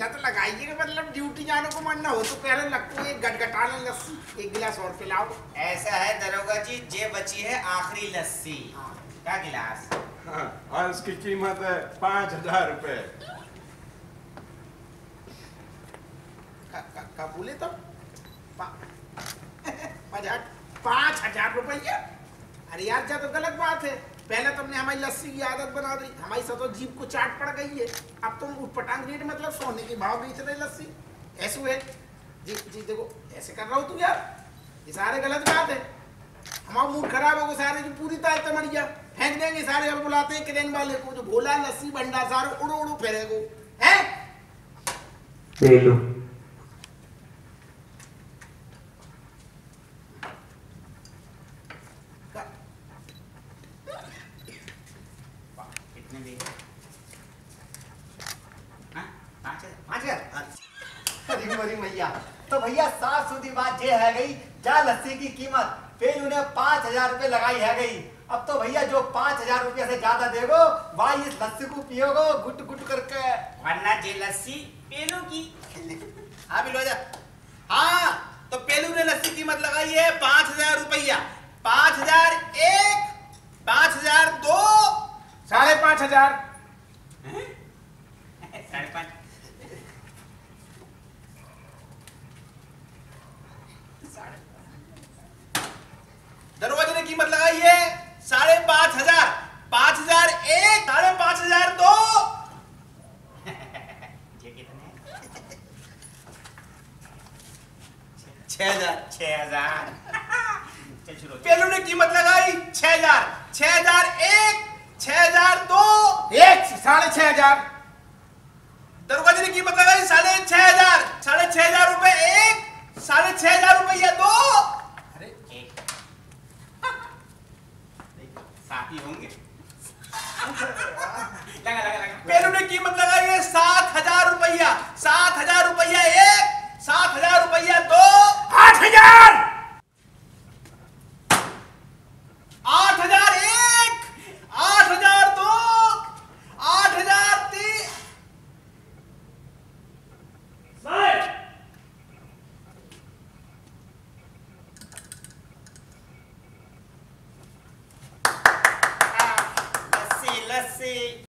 लत लगाइए मतलब ड्यूटी जाने को मन ना हो तो पहले लगता है गटगटाने लस्सी एक गिलास और पिलाओ। ऐसा है दरोगा जी जे बची है आखिरी लस्सी। हाँ। का गिलास? हाँ, और इसकी कीमत है पाँच हज़ार रुपए। का- का- का बोले तो पाँच हज़ार रुपया? अरे यार क्या तो गलत बात है। पहले तुमने हमारी लस्सी की आदत बना दी। हमारी सतो जीप को चाट पड़ गई है। अब तुम उठपटांग रेट मतलब सोने के भाव बेच रहे लस्सी। ऐसे हुए। जी जी, देखो, ऐसे कर रहा हो तू यार। ये सारे गलत बात है। हमारा मूड खराब होगा, सारे जो पूरी ताल तमड़िया फेंक देंगे, सारे और बुलाते हैं क्रेन वाले को, जो भोला लस्सी भंडार सारे उड़ो उड़ो फेरेगो हैं ले लो कितने दे हाँ, पाँच हज़ार पाँच मरी मैया। तो भैया साफ़ सुथरी बात ये है गई जा लस्सी की कीमत। फिर उन्हें पाँच हज़ार रुपए लगाई है गई। अब तो भैया जो पाँच हज़ार रुपये से ज़्यादा देगो भाई इस लस्सी को पियोगो गुट गुट करके। वरना जे लस्सी पेलू की। हाँ बिलो जा। हाँ तो पेलू ने लस्सी कीमत लगाई है पाँच हज़ार रुपया। पाँच हज़ार एक पाँच हज़ार दो। साढ़े पाँच हज़ार। छह हज़ार। पहलू ने कीमत लगाई छह हज़ार। छह हज़ार एक छह हज़ार दो। एक साढ़े छह हज़ार। दरोगा जी ने कीमत लगाई साढ़े छह हज़ार। साढ़े छह हज़ार रुपए एक साढ़े छह हज़ार रुपए या दो। अरे एक। साथ ही होंगे। लगा लगा लगा पहलू ने कीमत लगाई है सात हज़ार। assim.